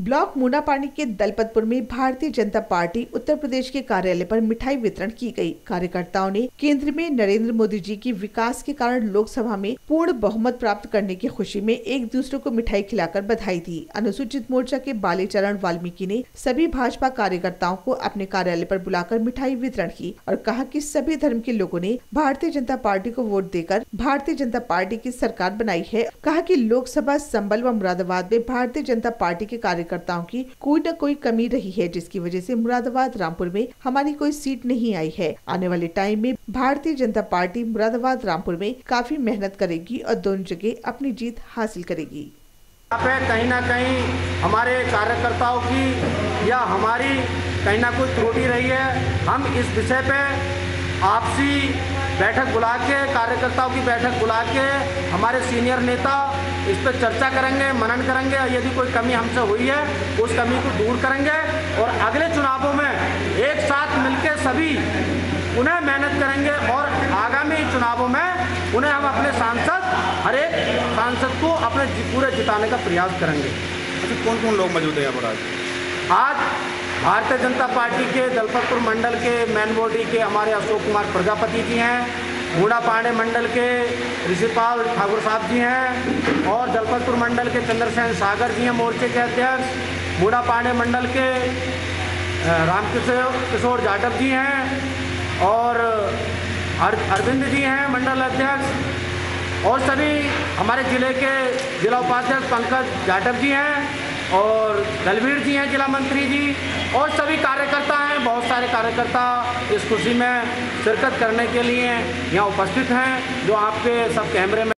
Block मूनापानी के दलपतपुर में Bharatiya Janata party Uttar Pradesh के कार्यालय पर मिठाई वितरण की गई। कार्यकर्ताओं ने केंद्र में नरेंद्र मोदी जी की विकास के कारण लोकसभा में पूर्ण बहुमत प्राप्त करने की खुशी में एक दूसरे को मिठाई खिलाकर बधाई दी अनुसूचित मोर्चा के बाली चरण वाल्मीकि ने सभी भाजपा कार्यकर्ताओं को अपने कार्यालय आरोप बुलाकर मिठाई वितरण की और कहा की सभी धर्म के लोगों ने भारतीय जनता पार्टी को वोट देकर भारतीय जनता पार्टी की सरकार बनाई है कहा की लोकसभा संबल व मुरादाबाद में भारतीय जनता पार्टी के कार्य कार्यकर्ताओं की कोई न कोई कमी रही है, जिसकी वजह से मुरादाबाद रामपुर में हमारी कोई सीट नहीं आई है। आने वाले टाइम में भारतीय जनता पार्टी मुरादाबाद रामपुर में काफ़ी मेहनत करेगी और दोनों जगह अपनी जीत हासिल करेगी। पे कहीं ना कहीं हमारे कार्यकर्ताओं की या हमारी कहीं ना कोई त्रुटि रही है। हम इस विषय पे आपसी बैठक बुला के, कार्यकर्ताओं की बैठक बुला के, हमारे सीनियर नेता इस पर चर्चा करेंगे मनन करेंगे और यदि कोई कमी हमसे हुई है उस कमी को दूर करेंगे। और अगले चुनावों में एक साथ मिलकर सभी उन्हें मेहनत करेंगे और आगामी चुनावों में उन्हें हम अपने सांसद हर एक सांसद को अपने पूरे जिताने का प्रयास करेंगे। अच्छा कौन कौन लोग मौजूद हैं यहाँ पर आज? आज भारतीय जनता पार्टी के दलपतपुर मंडल के मैन बॉडी के हमारे अशोक कुमार प्रजापति जी हैं। बूढ़ा पांडे मंडल के ऋषिपाल ठाकुर साहब जी हैं और जलपतपुर मंडल के चंद्रसेन सागर जी हैं मोर्चे के अध्यक्ष। बूढ़ा पांडे मंडल के रामकिशोर किशोर जाटव जी हैं और अरविंद जी हैं मंडल अध्यक्ष। और सभी हमारे ज़िले के जिला उपाध्यक्ष पंकज जाटव जी हैं। और दलवीर जी हैं, जिला मंत्री जी, और सभी कार्यकर्ता हैं, बहुत सारे कार्यकर्ता इस खुशी में शिरकत करने के लिए यहाँ उपस्थित हैं, जो आपके सब कैमरे में